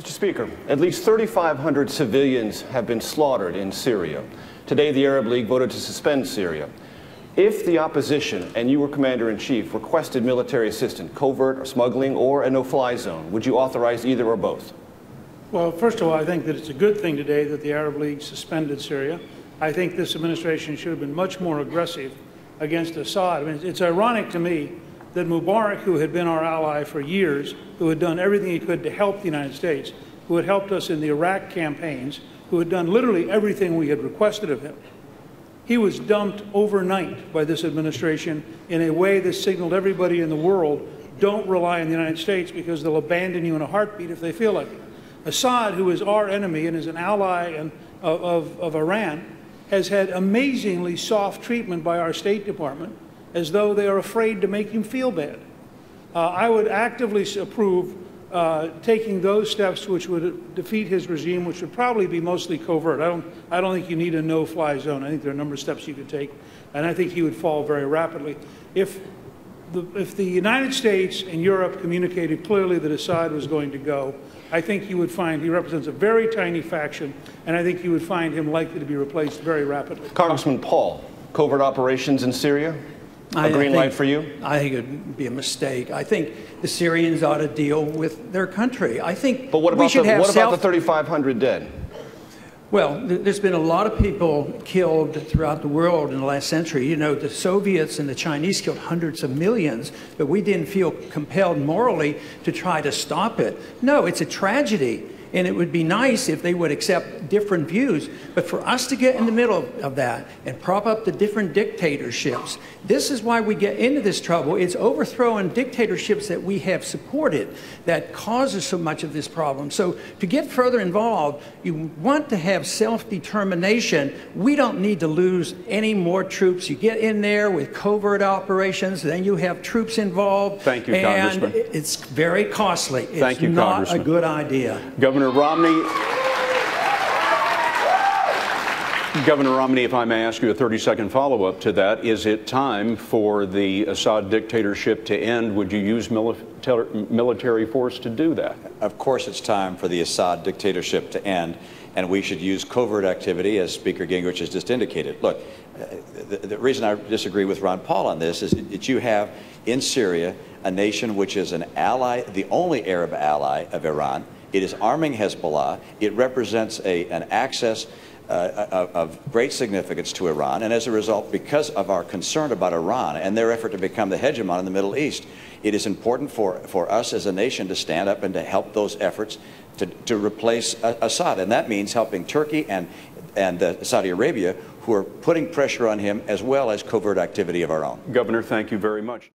Mr. Speaker, at least 3,500 civilians have been slaughtered in Syria. Today, the Arab League voted to suspend Syria. If the opposition and you were commander in chief requested military assistance, covert or smuggling, or a no fly zone, would you authorize either or both? Well, first of all, I think that it's a good thing today that the Arab League suspended Syria. I think this administration should have been much more aggressive against Assad. I mean, it's ironic to me that Mubarak, who had been our ally for years, who had done everything he could to help the United States, who had helped us in the Iraq campaigns, who had done literally everything we had requested of him, he was dumped overnight by this administration in a way that signaled everybody in the world don't rely on the United States because they'll abandon you in a heartbeat if they feel like it. Assad, who is our enemy and is an ally of, of, of Iran, has had amazingly soft treatment by our State Department as though they are afraid to make him feel bad. Uh, I would actively approve uh, taking those steps which would defeat his regime, which would probably be mostly covert. I don't, I don't think you need a no-fly zone. I think there are a number of steps you could take, and I think he would fall very rapidly. If the, if the United States and Europe communicated clearly that Assad was going to go, I think you would find he represents a very tiny faction, and I think you would find him likely to be replaced very rapidly. Congressman Paul, covert operations in Syria? A I green think- light for you? I think it would be a mistake. I think the Syrians ought to deal with their country. I think But what we about, should the, what about the 3,500 dead? Well, th- there's been a lot of people killed throughout the world in the last century. You know, the Soviets and the Chinese killed hundreds of millions, but we didn't feel compelled morally to try to stop it. No, it's a tragedy. And it would be nice if they would accept different views. But for us to get in the middle of that and prop up the different dictatorships, this is why we get into this trouble. It's overthrowing dictatorships that we have supported that causes so much of this problem. So to get further involved, you want to have self-determination. We don't need to lose any more troops. You get in there with covert operations, then you have troops involved. Thank you, and Congressman. it's very costly. It's Thank you, not Congressman. a good idea. Governor Romney. Governor Romney, if I may ask you a 30 second follow up to that, is it time for the Assad dictatorship to end? Would you use military force to do that? Of course, it's time for the Assad dictatorship to end, and we should use covert activity, as Speaker Gingrich has just indicated. Look, the, the reason I disagree with Ron Paul on this is that you have in Syria a nation which is an ally, the only Arab ally of Iran. It is arming Hezbollah. It represents a, an access uh, of, of great significance to Iran. And as a result, because of our concern about Iran and their effort to become the hegemon in the Middle East, it is important for, for us as a nation to stand up and to help those efforts to, to replace uh, Assad. And that means helping Turkey and, and uh, Saudi Arabia, who are putting pressure on him, as well as covert activity of our own. Governor, thank you very much.